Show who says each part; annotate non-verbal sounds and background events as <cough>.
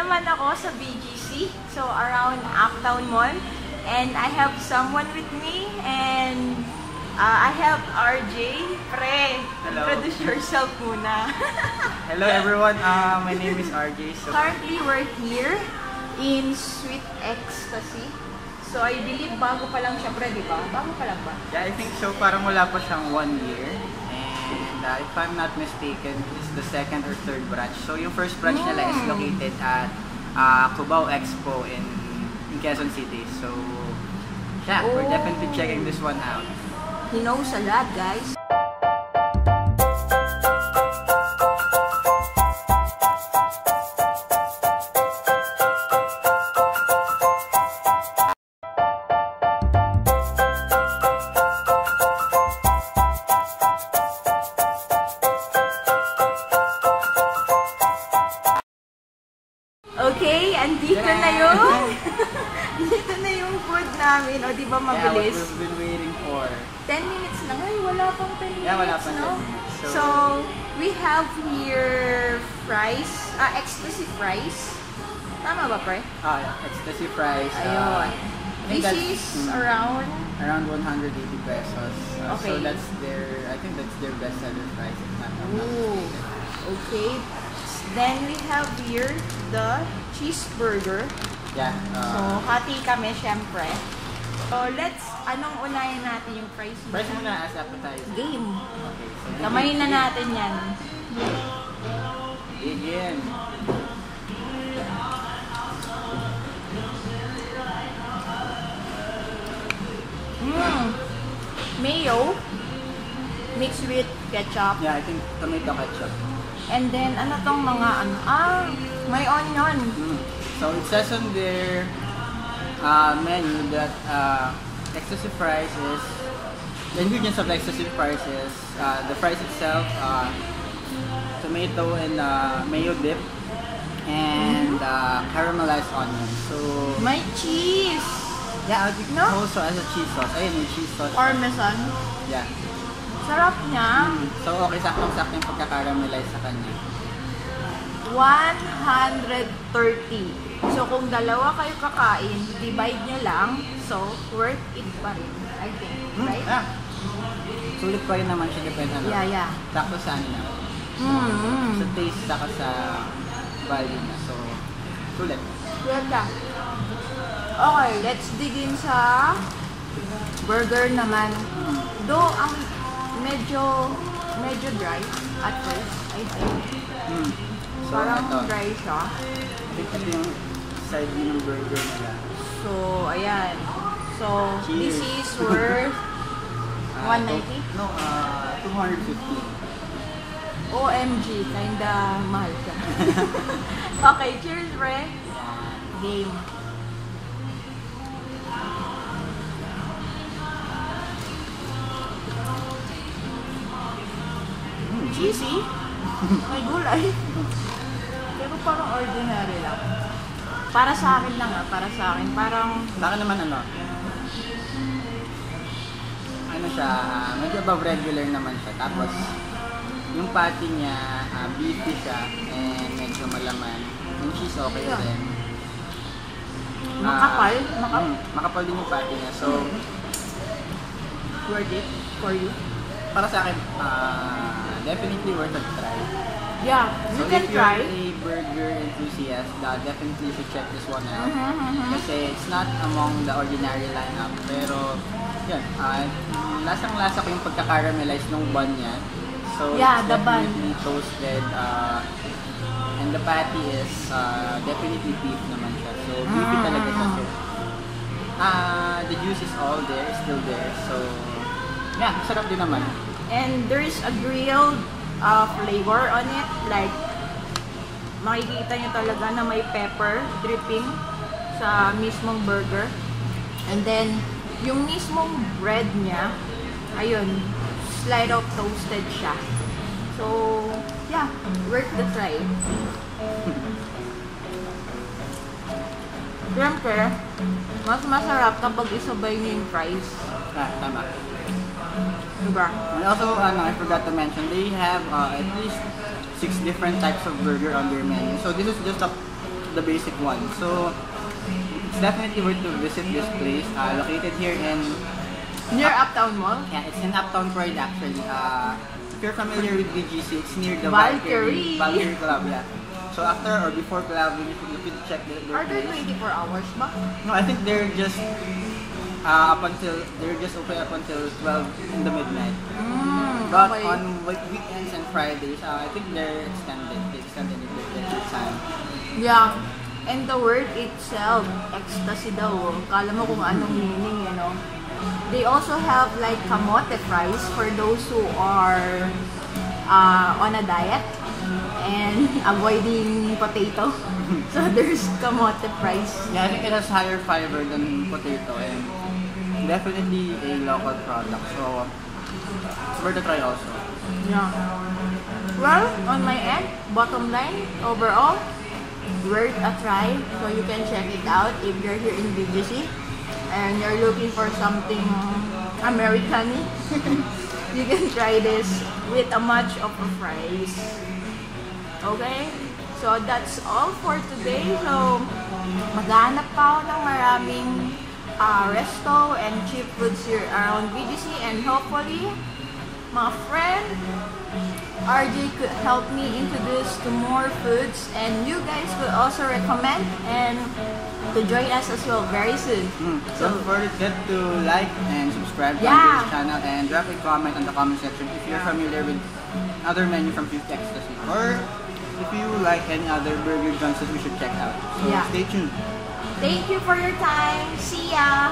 Speaker 1: na naman ako sa BGC. So, around Uptown Mall. And I have someone with me. And uh, I have RJ. Pre,
Speaker 2: Hello.
Speaker 1: introduce yourself muna. <laughs>
Speaker 2: Hello everyone, uh, my name is RJ. So,
Speaker 1: Currently, we're here in Sweet Ecstasy. So, I believe bago pa lang siya, pre, di ba? Bago pa lang ba?
Speaker 2: yeah, I think so parang wala pa siyang one year. Uh, if I'm not mistaken, it's the second or third branch. So yung first branch nila is
Speaker 1: Mm.
Speaker 2: located at uh, Cubao Expo in, in Quezon City. So yeah, we're
Speaker 1: Oh.
Speaker 2: definitely checking this one out.
Speaker 1: He knows a lot, guys. Andito na yung <laughs> dito na yung food namin. O, di ba
Speaker 2: Yeah, what
Speaker 1: mabilis?
Speaker 2: we've been waiting for.
Speaker 1: 10 minutes lang. Ay, wala pang 10 minutes,
Speaker 2: Yeah, wala pang 10
Speaker 1: no?
Speaker 2: minutes.
Speaker 1: So,
Speaker 2: So,
Speaker 1: we have here fries, ah, exclusive fries. Tama ba, pre?
Speaker 2: Ah, yeah, ecstasy fries. uh,
Speaker 1: Ayun.
Speaker 2: Think
Speaker 1: This is
Speaker 2: mm,
Speaker 1: around,
Speaker 2: around 180 pesos. Uh,
Speaker 1: Okay.
Speaker 2: So that's their, I think that's their best seller price. If not, I'm not
Speaker 1: ooh, okay. Then we have here the cheeseburger.
Speaker 2: Yeah.
Speaker 1: So,
Speaker 2: Uh,
Speaker 1: hati kami, syempre. So, let's, anong unahin natin yung fries
Speaker 2: price muna as appetizer.
Speaker 1: Game.
Speaker 2: Okay. So
Speaker 1: Kamay na natin yan.
Speaker 2: Begin.
Speaker 1: Mm. Mayo mixed with ketchup.
Speaker 2: Yeah, I think tomato ketchup.
Speaker 1: And then, ano tong mga ano? Ah, may onion.
Speaker 2: Mm. So it says on their uh, menu that uh, excessive fries is the ingredients of the excessive fries is uh, the fries itself, uh, tomato and uh, mayo dip, and uh, caramelized onion. So
Speaker 1: May cheese.
Speaker 2: yeah, I think
Speaker 1: No?
Speaker 2: also as a cheese sauce. Ayun, yung cheese sauce.
Speaker 1: Parmesan.
Speaker 2: Yeah.
Speaker 1: Sarap niya.
Speaker 2: Mm. So okay, saktong-sakto yung pagka-caramelize sa kanya.
Speaker 1: 130. So, kung dalawa kayo kakain, divide nyo lang. So, worth it pa rin. I think.
Speaker 2: Mm.
Speaker 1: Right?
Speaker 2: Yeah. Sulit pa rin naman siya depende ano.
Speaker 1: Yeah, yeah.
Speaker 2: Sakto sa ano na.
Speaker 1: Mm-hmm.
Speaker 2: Sa taste saka sa value na. So, sulit.
Speaker 1: Ganda. Okay, let's dig in sa burger naman. Though, ang medyo medyo dry at first, I think.
Speaker 2: Mm. So,
Speaker 1: Parang
Speaker 2: ito.
Speaker 1: dry siya.
Speaker 2: Ito yung side ng burger nila.
Speaker 1: So, ayan. So, this
Speaker 2: Cheers.
Speaker 1: is worth
Speaker 2: Ah,
Speaker 1: 190?
Speaker 2: to- No, uh, 250.
Speaker 1: OMG, kinda mahal siya. <laughs> okay, cheers, pre. Game. Cheesy. May gulay. Pero parang ordinary lang. Para sa akin lang ah, para sa akin. Parang,
Speaker 2: akin naman ano, ano siya, ah, medyo above regular naman siya. Tapos, yung patty niya, ah, beefy siya, and medyo malaman. Yung cheese okay
Speaker 1: Yeah.
Speaker 2: din. Ah,
Speaker 1: makapal. Makap
Speaker 2: mm, makapal din yung patty niya. So,
Speaker 1: worth it for you.
Speaker 2: Para sa akin, ah, definitely worth a try.
Speaker 1: Yeah, you
Speaker 2: So,
Speaker 1: can
Speaker 2: if you're
Speaker 1: try.
Speaker 2: a burger enthusiast, uh, definitely you should check this one out.
Speaker 1: Mhm, mhm.
Speaker 2: Kasi it's not among the ordinary lineup. Pero, yun, uh, lasang-lasa ko yung pagka-caramelize ng bun niya. So,
Speaker 1: Yeah,
Speaker 2: it's
Speaker 1: the bun.
Speaker 2: toasted. Uh, and the patty is uh, definitely beef naman siya. So, beefy
Speaker 1: Mm.
Speaker 2: talaga siya. So, uh, the juice is all there, still there. So, yeah, sarap din naman.
Speaker 1: And there's a grilled uh, flavor on it. Like, makikita nyo talaga na may pepper dripping sa mismong burger. And then, yung mismong bread niya, ayun, slide of toasted siya. So, yeah, worth the try. Siyempre, mas masarap kapag isabay niyo yung fries.
Speaker 2: Ah, tama.
Speaker 1: Diba?
Speaker 2: And also, ano, I forgot to mention, they have uh, at least six different types of burger on their menu. So this is just a the basic one. So it's definitely worth to visit this place. Uh, located here in
Speaker 1: Near Uptown Mall.
Speaker 2: yeah, it's in Uptown Pride actually. Uh, if you're familiar with BGC, it's near the
Speaker 1: Valkyrie.
Speaker 2: Valkyrie, Club. Yeah. So after or before club, you can, you check the,
Speaker 1: Are there
Speaker 2: place.
Speaker 1: 24 hours ba?
Speaker 2: No, I think they're just uh, up until they're just open up until 12 in the midnight.
Speaker 1: Mm,
Speaker 2: But
Speaker 1: okay.
Speaker 2: on week- weekends and Fridays, uh, I think they're extended. They extended it the time.
Speaker 1: Yeah. And the word itself, ecstasy daw. oh. Kala mo kung anong meaning, you know. They also have like kamote fries for those who are uh, on a diet and <laughs> avoiding potato. <laughs> so there's kamote fries.
Speaker 2: Yeah, I think it has higher fiber than potato and definitely a local product. So it's worth a try also.
Speaker 1: Yeah. Well, on my end, bottom line, overall, worth a try. So you can check it out if you're here in BGC and you're looking for something American. <laughs> you can try this with a much of a fries. Okay? So that's all for today. So maghanap pa ako ng maraming uh, resto and cheap foods here around BGC and hopefully my friend RJ could help me introduce to more foods and you guys could also recommend and to join us as well very soon.
Speaker 2: Mm.
Speaker 1: So
Speaker 2: Don't forget to like and subscribe to
Speaker 1: Yeah.
Speaker 2: this channel and drop a comment on the comment section if you're
Speaker 1: Yeah.
Speaker 2: familiar with other menu from Fifth Ecstasy or if you like any other burger joints that we should check out. So
Speaker 1: Yeah.
Speaker 2: stay tuned.
Speaker 1: Thank you for your time. See ya!